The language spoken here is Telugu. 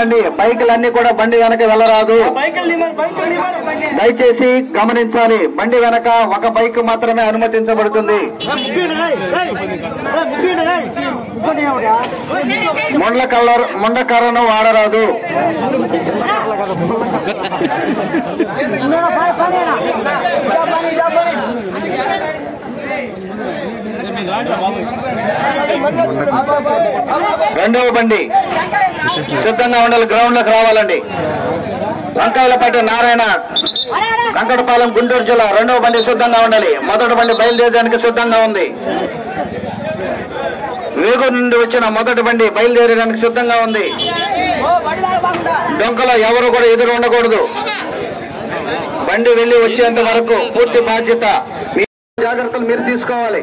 అండి బైకులన్నీ కూడా బండి వెనక వెళ్ళరాదు. దయచేసి గమనించాలి. బండి వెనక ఒక బైక్ మాత్రమే అనుమతించబడుతుంది. ముండ్ల కలర్ ముండకర్రను వాడరాదు. రెండవ బండి. సిద్ధంగా ఉండాలి గ్రౌండ్లోకి రావాలండి. వంకాయలపేట నారాయణ కంకటపాలెం గుంటూరు జిల్లా రెండవ బండి సిద్ధంగా ఉండాలి. మొదటి బండి బయలుదేరడానికి సిద్ధంగా ఉంది. వేగు నుండి వచ్చిన మొదటి బండి బయలుదేరడానికి సిద్ధంగా ఉంది. డొంకలో ఎవరు కూడా ఎదురు ఉండకూడదు. బండి వెళ్ళి వచ్చేంత వరకు పూర్తి బాధ్యత. జాగ్రత్తలు మీరు తీసుకోవాలి.